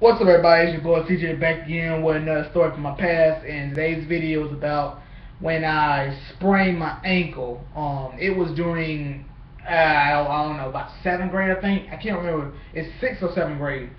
What's up everybody, it's your boy CJ back again with another story from my past and today's video is about when I sprained my ankle. Um, it was during, uh, I don't know, about 7th grade I think, I can't remember, it's 6th or 7th grade.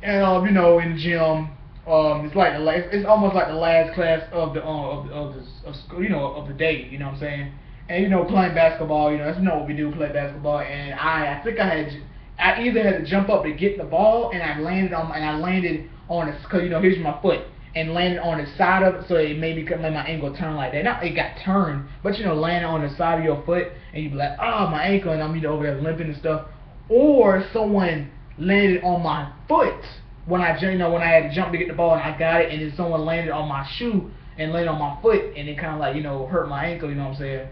And um, you know, in the gym, um, it's like the last, it's almost like the last class of the, um, of, of the, of school, you know, of the day, you know what I'm saying? And you know, playing basketball, you know, that's you know what we do, play basketball, and I, I think I had I either had to jump up to get the ball, and I landed on and I landed on it because you know here's my foot and landed on the side of it, so it made me let my ankle turn like that. Not it got turned, but you know landing on the side of your foot, and you'd be like, oh my ankle, and I'm you know over there limping and stuff. Or someone landed on my foot when I you know when I had to jump to get the ball and I got it, and then someone landed on my shoe and landed on my foot, and it kind of like you know hurt my ankle. You know what I'm saying?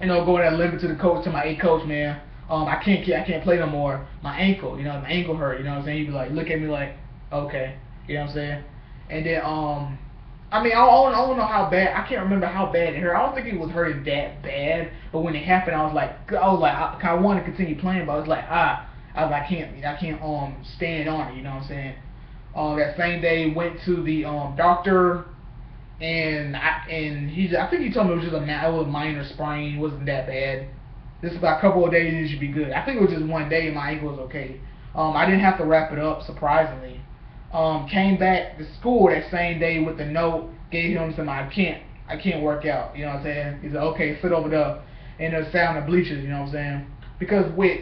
You know, going there limping to the coach to my A coach, man um, I can't I can't play no more. My ankle, you know, my ankle hurt. You know what I'm saying? He'd be like, look at me like, okay, you know what I'm saying? And then um, I mean, I don't, I don't know how bad. I can't remember how bad it hurt. I don't think it was hurting that bad. But when it happened, I was like, I was like, I, I want to continue playing, but I was like, ah, I was like, I can't, I can't um stand on it. You know what I'm saying? Um, that same day, went to the um doctor, and I and he, I think he told me it was just a, it was a minor sprain. It wasn't that bad. This is about a couple of days and it should be good. I think it was just one day and my ankle was okay. Um, I didn't have to wrap it up, surprisingly. Um, came back to school that same day with the note, gave him some, I can't, I can't work out, you know what I'm saying? He said, okay, sit over there in the sound of bleachers, you know what I'm saying? Because with,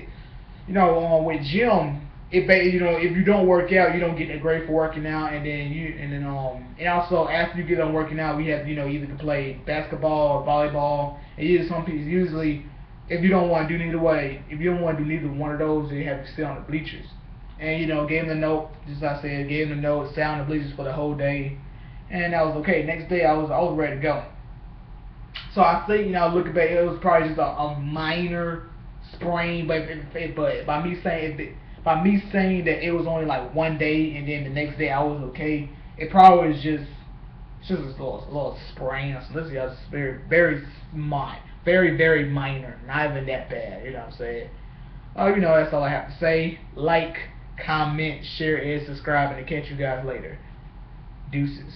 you know, um, with gym, if you know if you don't work out, you don't get a grade for working out, and then you and then um and also after you get done working out, we have you know either to play basketball or volleyball, and usually some people usually if you don't want to do neither way, if you don't want to do neither one of those, you have to stay on the bleachers. And you know, gave him the note, just like I said, gave him the note, stay on the bleachers for the whole day, and that was okay. Next day, I was I was ready to go. So I think you know, looking back, it was probably just a, a minor sprain, but but by me saying by me saying that it was only like one day, and then the next day I was okay, it probably was just just a little, a little sprain something. This is very very minor very, very minor. Not even that bad. You know what I'm saying? Oh, you know, that's all I have to say. Like, comment, share, and subscribe, and to catch you guys later. Deuces.